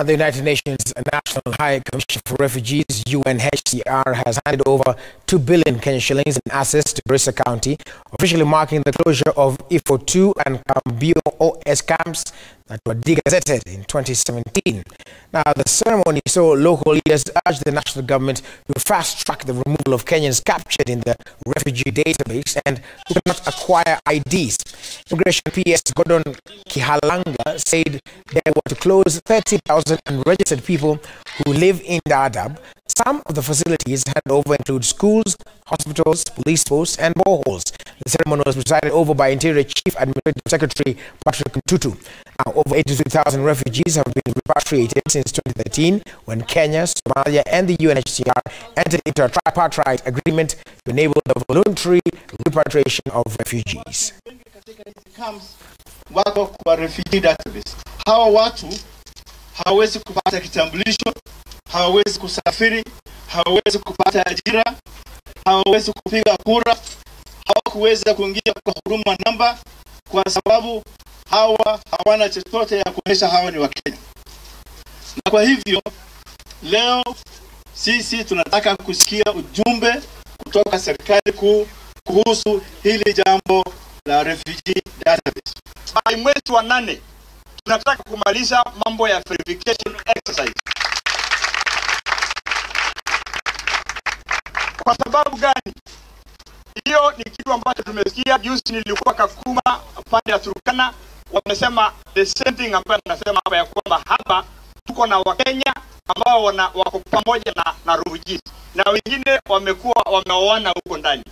The United Nations National High Commission for Refugees, UNHCR, has handed over 2 billion Kenyan shillings in assets to Garissa County, officially marking the closure of Ifo 2 and Kambio OS camps that were degazetted in 2017. Now, the ceremony saw local leaders urge the national government to fast-track the removal of Kenyans captured in the refugee database and who cannot acquire IDs. Immigration PS Gordon Kihalangwa said they were to close 30,000 unregistered people who live in Dadaab. Some of the facilities handed over include schools, hospitals, police posts, and boreholes. The ceremony was presided over by Interior Chief Administrative Secretary Patrick Ntutu. Now, over 82,000 refugees have been repatriated since 2013 when Kenya, Somalia, and the UNHCR entered into a tripartite agreement to enable the voluntary repatriation of refugees. wako kwa refugee database. Hawa watu hawawezi kupata kitambulisho, hawawezi kusafiri, hawawezi kupata ajira, hawawezi kupiga kura, hawakuweza kuingia kwa huduma namba kwa sababu hawa hawana chochote ya kuonyesha hawa ni Wakenya. Na kwa hivyo leo sisi tunataka kusikia ujumbe kutoka serikali kuu kuhusu hili jambo la refugee database. by mwezi wa nane tunataka kumaliza mambo ya verification exercise. Kwa sababu gani? Hiyo ni kitu ambacho tumesikia juzi. Nilikuwa Kakuma pande ya Turkana, wamesema the same thing ambayo nasema hapa ya kwamba hapa tuko na Wakenya ambao wako pamoja na, na refugees na wengine wamekuwa wameoana huko ndani.